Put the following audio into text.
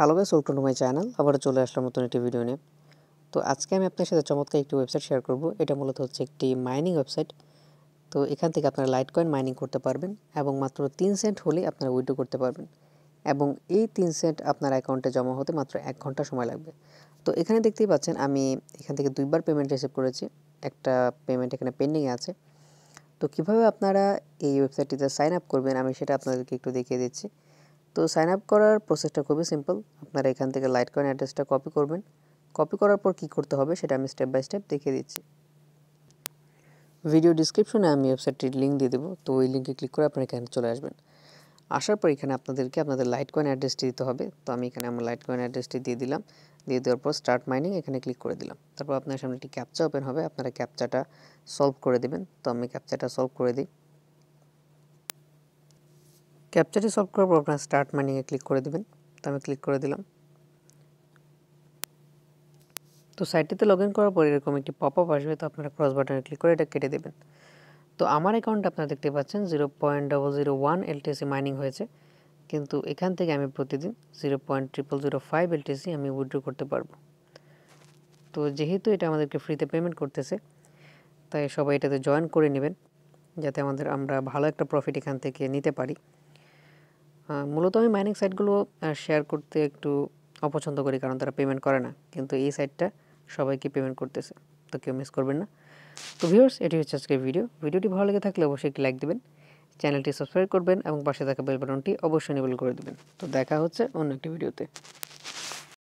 Hello guys welcome to my channel আবার চলে আসলাম নতুন একটি ভিডিও নিয়ে। তো আজকে আমি আপনার সাথে চমৎকার একটি ওয়েবসাইট শেয়ার করব। এটা মূলত হচ্ছে একটি মাইনিং ওয়েবসাইট তো এখান থেকে আপনারা লাইট কয়েন মাইনিং করতে পারবেন এবং মাত্র তিন সেন্ট হলেই আপনারা উইড্রো করতে পারবেন। এবং এই তিন সেন্ট আপনার অ্যাকাউন্টে জমা হতে মাত্র এক ঘণ্টা সময় লাগবে। তো এখানে দেখতেই পাচ্ছেন, আমি এখান থেকে দুইবার পেমেন্ট রিসিভ করেছি। একটা পেমেন্ট এখানে পেন্ডিংয়ে আছে। তো কীভাবে আপনারা এই ওয়েবসাইটটিতে সাইন আপ করবেন, আমি সেটা আপনাদেরকে একটু দেখিয়ে দিচ্ছি। তো সাইন আপ করার প্রসেসটা খুবই সিম্পল আপনারা এখান থেকে লাইট কয়েন অ্যাড্রেসটা কপি করবেন। কপি করার পর কি করতে হবে সেটা আমি স্টেপ বাই স্টেপ দেখিয়ে দিচ্ছি। ভিডিও ডিসক্রিপশনে আমি ওয়েবসাইটটির লিঙ্ক দিয়ে দেবো। তো ওই লিঙ্কে ক্লিক করে আপনারা এখানে চলে আসবেন। আসার পর এখানে আপনাদেরকে আপনাদের লাইট কয়েন অ্যাড্রেসটি দিতে হবে। তো আমি এখানে আমার লাইট কয়েন অ্যাড্রেসটি দিয়ে দিলাম। দিয়ে দেওয়ার পর স্টার্ট মাইনিং এখানে ক্লিক করে দিলাম। তারপর আপনার সামনে একটি ক্যাপচা ওপেন হবে। আপনারা ক্যাপচাটা সলভ করে দেবেন। তো আমি ক্যাপচাটা সলভ করে দিই। ক্যাপচারটি সলভ করার পর আপনার স্টার্ট মাইনিংয়ে ক্লিক করে দেবেন। তো আমি ক্লিক করে দিলাম। তো সাইটটিতে লগ ইন করার পর এরকম একটি পপ আপ আসবে, তো আপনারা ক্রস বাটনে ক্লিক করে এটা কেটে দেবেন। তো আমার অ্যাকাউন্ট আপনারা দেখতে পাচ্ছেন zero point double zero one LTC mining হয়েছে। কিন্তু এখান থেকে আমি প্রতিদিন zero point triple zero five LTC আমি উইথড্র করতে পারব। তো যেহেতু এটা আমাদেরকে ফ্রিতে পেমেন্ট করতেছে, তাই সবাই এটাতে জয়েন করে নেবেন, যাতে আমাদের আমরা ভালো একটা প্রফিট এখান থেকে নিতে পারি। মূলত আমি মাইনিং সাইটগুলো শেয়ার করতে একটু অপছন্দ করি কারণ তারা পেমেন্ট করে না। কিন্তু এই সাইটটা সবাইকে পেমেন্ট করতেছে, তো কেউ মিস করবেন না। তো ভিউর্স এটি হচ্ছে আজকের ভিডিও ভিডিওটি ভালো লেগে থাকলে অবশ্যই একটি লাইক দেবেন চ্যানেলটি সাবস্ক্রাইব করবেন এবং পাশে থাকা বেল বাটনটি অবশ্যই নিবল করে দেবেন। তো দেখা হচ্ছে অন্য একটি ভিডিওতে